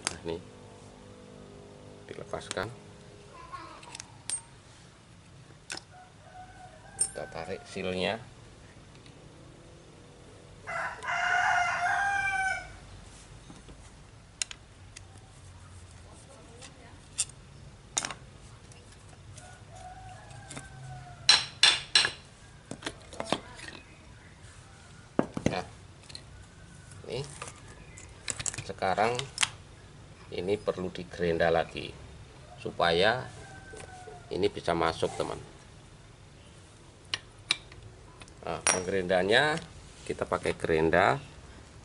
nah ini dilepaskan. Kita tarik silnya nah sekarang ini perlu digerenda lagi supaya ini bisa masuk teman. Nah, penggerendanya kita pakai gerenda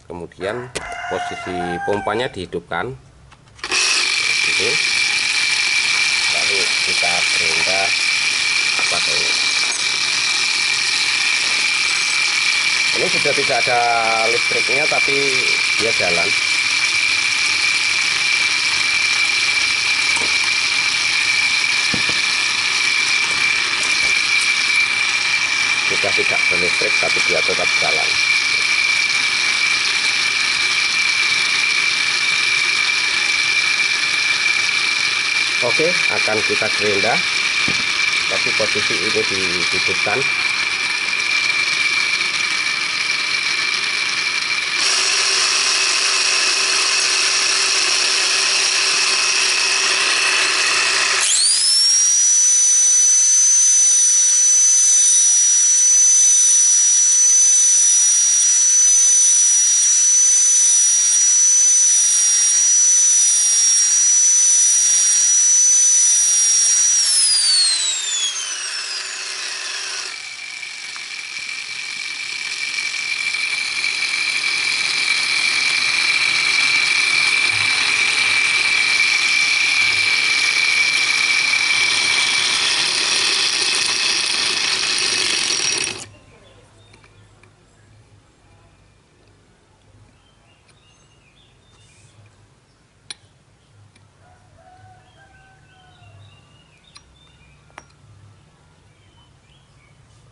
kemudian posisi pompanya dihidupkan. Ini lalu kita gerenda pakai ini sudah tidak ada listriknya tapi dia jalan sudah tidak berlistrik tapi dia tetap jalan. Oke akan kita gerenda tapi posisi ini dihidupkan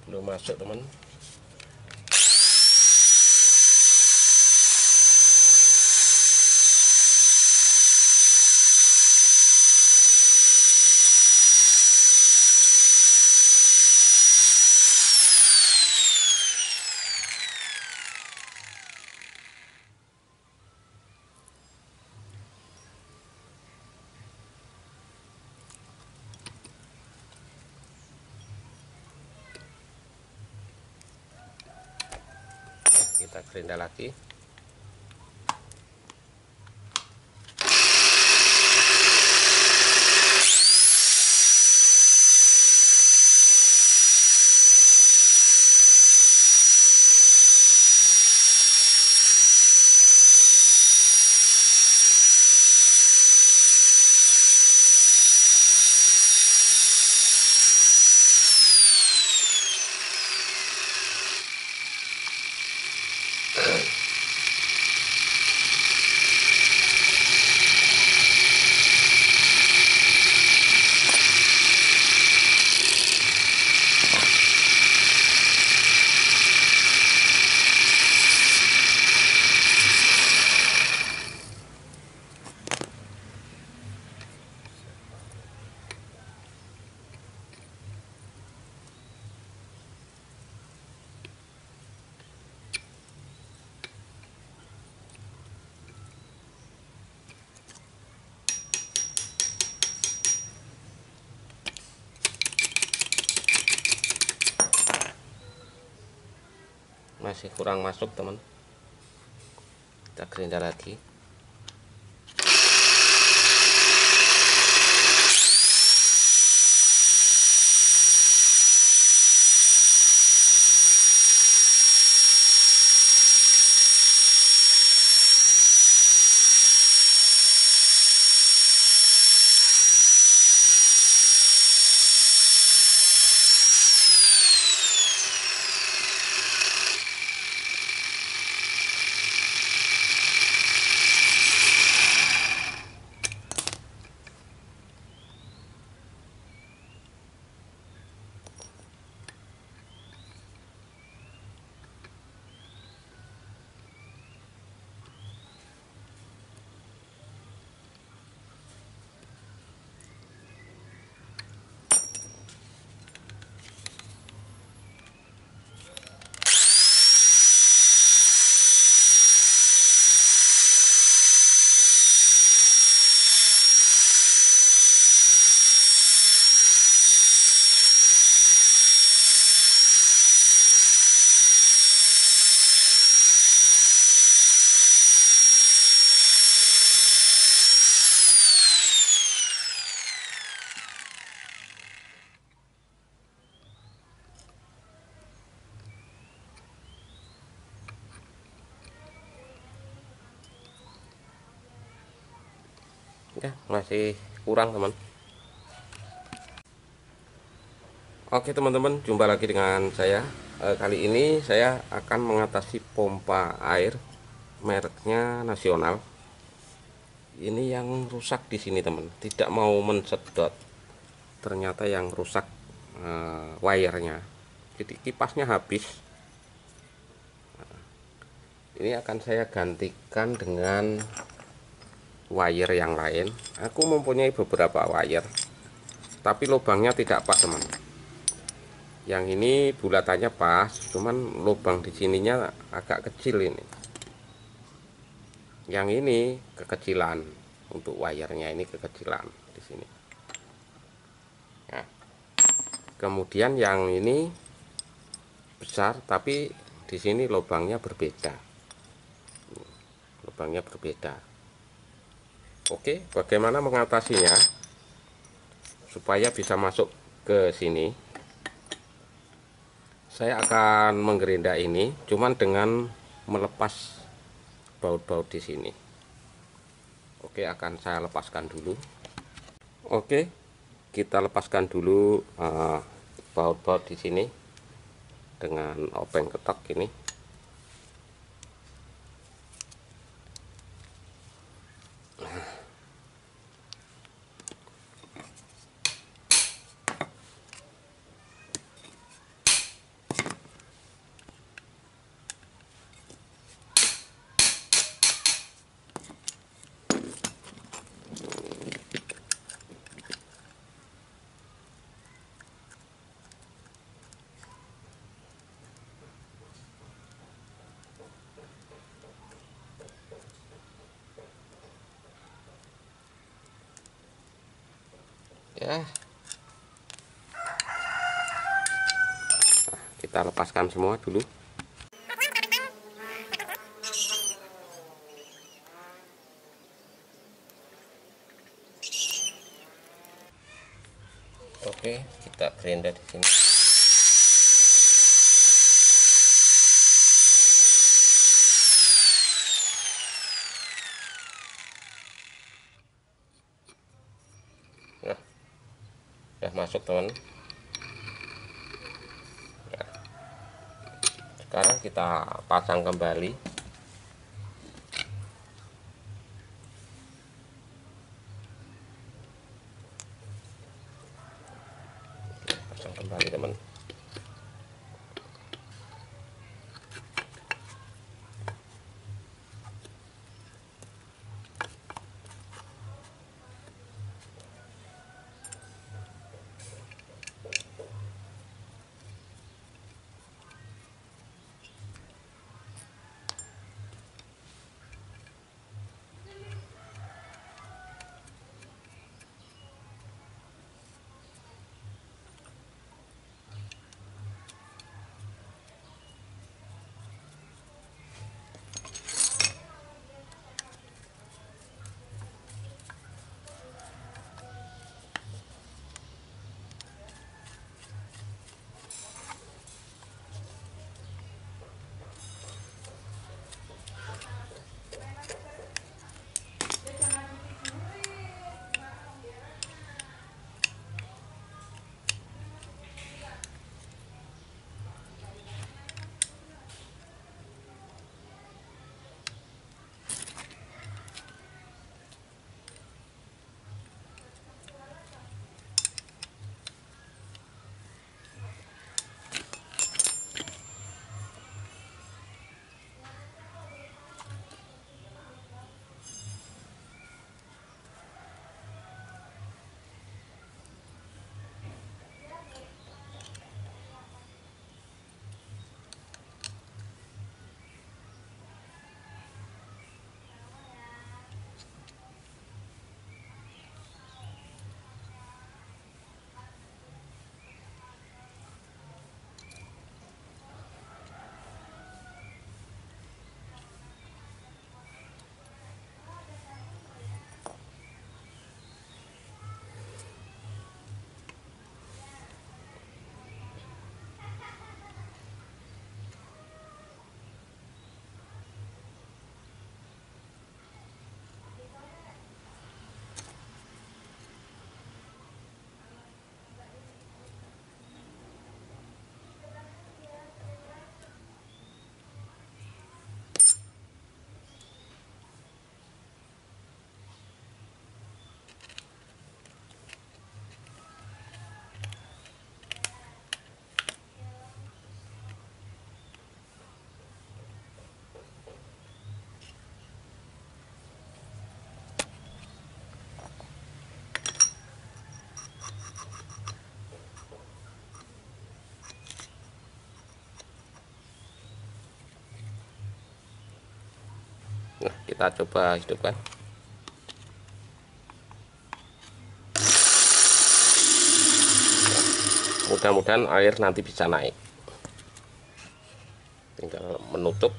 belum masuk teman kita gerenda masih kurang masuk teman. Kita gerenda lagi ya masih kurang teman. Oke teman-teman jumpa lagi dengan saya. E, kali ini saya akan mengatasi pompa air mereknya nasional. Ini yang rusak di sini teman. Tidak mau mensedot. Ternyata yang rusak e, wirenya. Jadi kipasnya habis. Nah, ini akan saya gantikan dengan wire yang lain. Aku mempunyai beberapa wire tapi lubangnya tidak pas teman. Yang ini bulatannya pas cuman lubang di sininya agak kecil ini. Yang ini kekecilan untuk wirenya ini kekecilan di sini. Ya. kemudian yang ini besar tapi di sini lubangnya berbeda. Lubangnya berbeda Oke, bagaimana mengatasinya supaya bisa masuk ke sini? Saya akan menggerinda ini, cuman dengan melepas baut-baut di sini. Oke, akan saya lepaskan dulu. Oke, kita lepaskan dulu eh, baut-baut uh, di sini dengan openg ketok ini. Ya. Kita lepaskan semua dulu. Oke kita gerinda di sini masuk teman. Ya. sekarang kita pasang kembali. Pasang kembali teman nah kita coba hidupkan. Mudah-mudahan air nanti bisa naik. Tinggal menutup.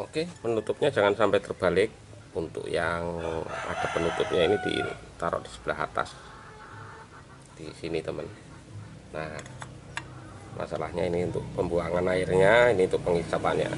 Oke penutupnya jangan sampai terbalik. Untuk yang ada penutupnya ini ditaruh di sebelah atas. Di sini teman. Nah masalahnya ini untuk pembuangan airnya ini untuk pengisapannya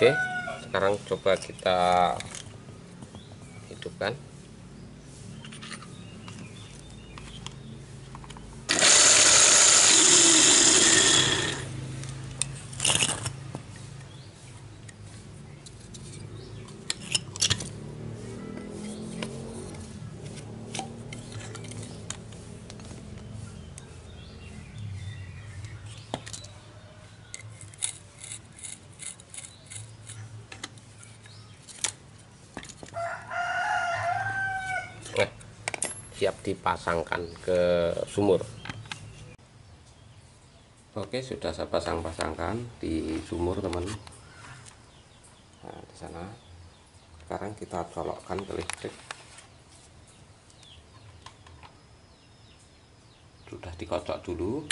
Oke, sekarang coba kita hidupkan. Siap dipasangkan ke sumur. Oke sudah saya pasang-pasangkan di sumur teman. Nah di sana. Sekarang kita colokkan ke listrik. Sudah dikocok dulu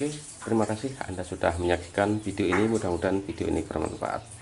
Oke, terima kasih Anda sudah menyaksikan video ini. Mudah-mudahan video ini bermanfaat.